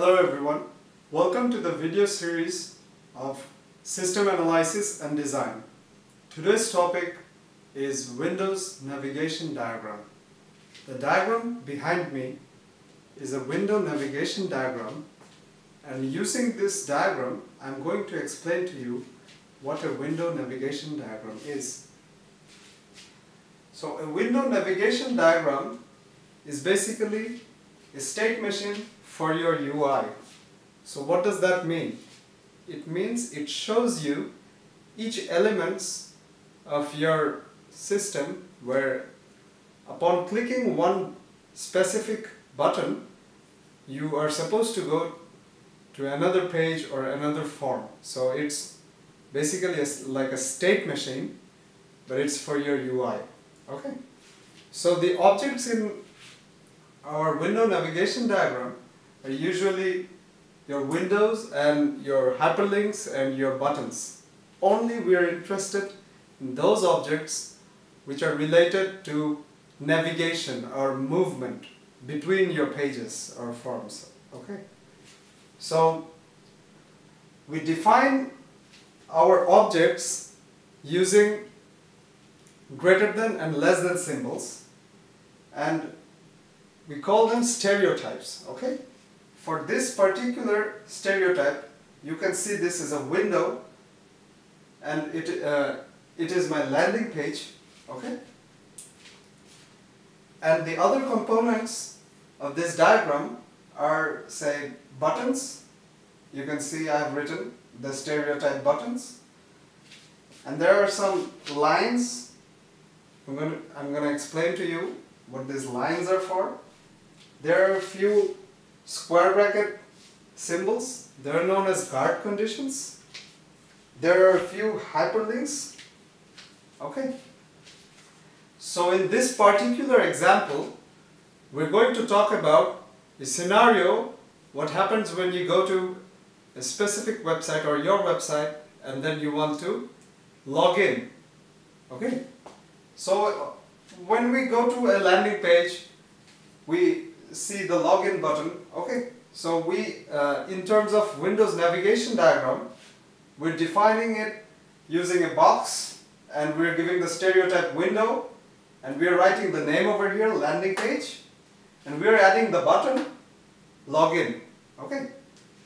Hello everyone. Welcome to the video series of System Analysis and Design. Today's topic is Windows Navigation Diagram. The diagram behind me is a window navigation diagram and using this diagram I'm going to explain to you what a window navigation diagram is. So a window navigation diagram is basically a state machine for your UI. So what does that mean? It means it shows you each elements of your system where upon clicking one specific button you are supposed to go to another page or another form. So it's basically like a state machine but it's for your UI. Okay. So the objects in our window navigation diagram are usually your windows and your hyperlinks and your buttons. Only we are interested in those objects which are related to navigation or movement between your pages or forms. Okay. So we define our objects using greater than and less than symbols and we call them stereotypes okay for this particular stereotype you can see this is a window and it uh, it is my landing page okay? And the other components of this diagram are say buttons. You can see I have written the stereotype buttons. And there are some lines. I'm going to, I'm going to explain to you what these lines are for. There are a few square bracket symbols. They are known as guard conditions. There are a few hyperlinks. Okay. So in this particular example we're going to talk about a scenario what happens when you go to a specific website or your website and then you want to log in. Okay. So when we go to a landing page we see the login button. Okay so we uh, in terms of Windows navigation diagram we're defining it using a box and we're giving the stereotype window and we're writing the name over here landing page and we're adding the button login. Okay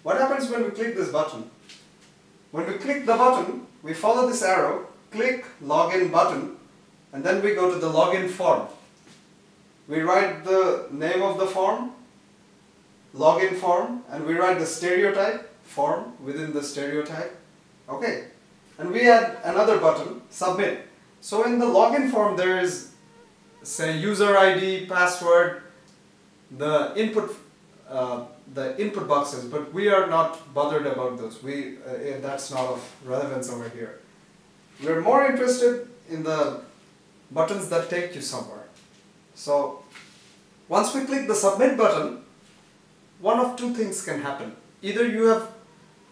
what happens when we click this button? When we click the button we follow this arrow click login button and then we go to the login form we write the name of the form, login form, and we write the stereotype form within the stereotype. Okay. And we add another button, submit. So in the login form there is say user ID, password, the input uh, the input boxes, but we are not bothered about those. We uh, that's not of relevance over here. We're more interested in the buttons that take you somewhere. So once we click the submit button, one of two things can happen. Either you have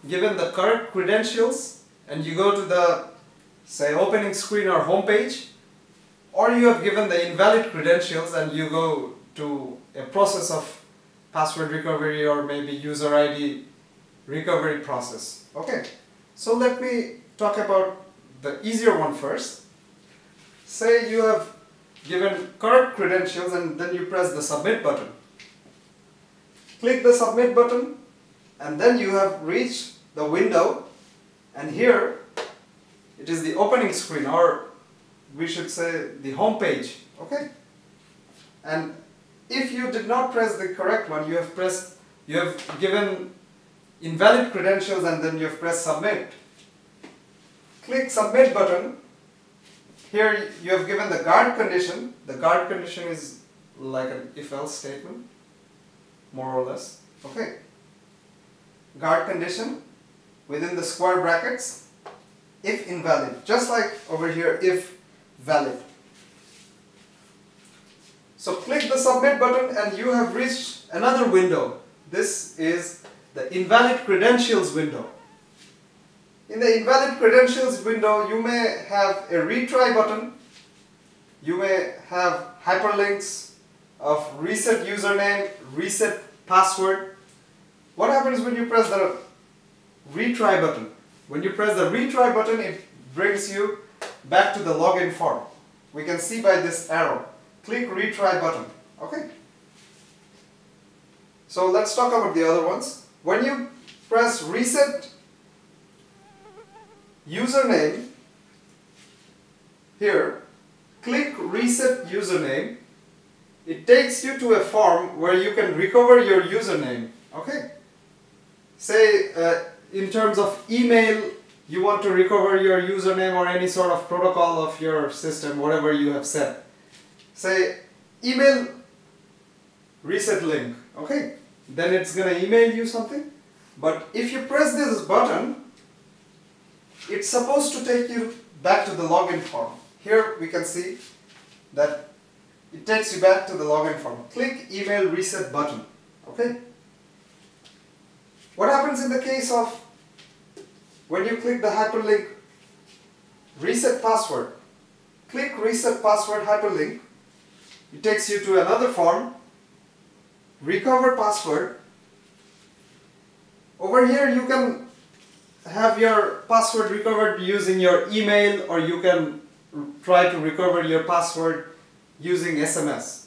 given the correct credentials and you go to the say opening screen or home page or you have given the invalid credentials and you go to a process of password recovery or maybe user ID recovery process. Okay, so let me talk about the easier one first. Say you have given correct credentials and then you press the submit button. Click the submit button and then you have reached the window and here it is the opening screen or we should say the home page okay and if you did not press the correct one you have pressed you have given invalid credentials and then you have pressed submit click submit button here you have given the guard condition. The guard condition is like an if-else statement, more or less. Okay. Guard condition within the square brackets, if invalid. Just like over here, if valid. So click the submit button and you have reached another window. This is the invalid credentials window. In the invalid credentials window, you may have a retry button. You may have hyperlinks of reset username, reset password. what happens when you press the retry button? When you press the retry button, it brings you back to the login form. We can see by this arrow. Click retry button. Okay. So let's talk about the other ones. When you press reset username here, click reset username. It takes you to a form where you can recover your username. Okay. Say uh, in terms of email, you want to recover your username or any sort of protocol of your system, whatever you have set. Say email reset link. Okay. Then it's gonna email you something. But if you press this button, it's supposed to take you back to the login form. Here we can see that it takes you back to the login form. Click email reset button. Okay. What happens in the case of when you click the hyperlink reset password? Click reset password hyperlink. It takes you to another form. Recover password. Over here you can have your password recovered using your email or you can try to recover your password using SMS.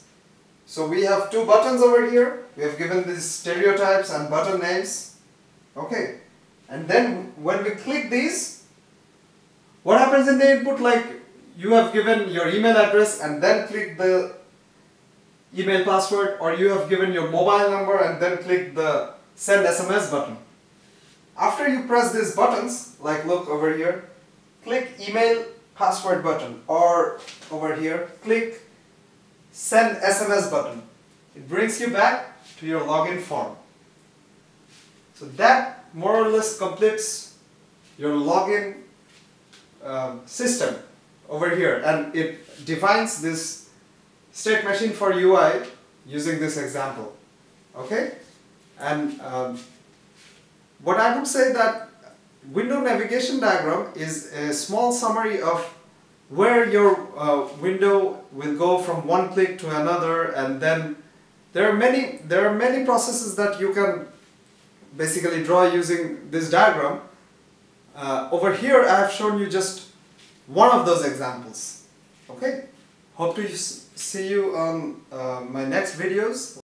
So we have two buttons over here. We have given these stereotypes and button names. Okay. And then when we click these, what happens in the input like you have given your email address and then click the email password or you have given your mobile number and then click the send SMS button. After you press these buttons, like look over here, click email password button or over here, click send SMS button. It brings you back to your login form. So that more or less completes your login um, system over here and it defines this state machine for UI using this example. Okay? And um, what I would say that window navigation diagram is a small summary of where your uh, window will go from one click to another and then there are many there are many processes that you can basically draw using this diagram. Uh, over here I have shown you just one of those examples. Okay, hope to see you on uh, my next videos.